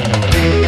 Música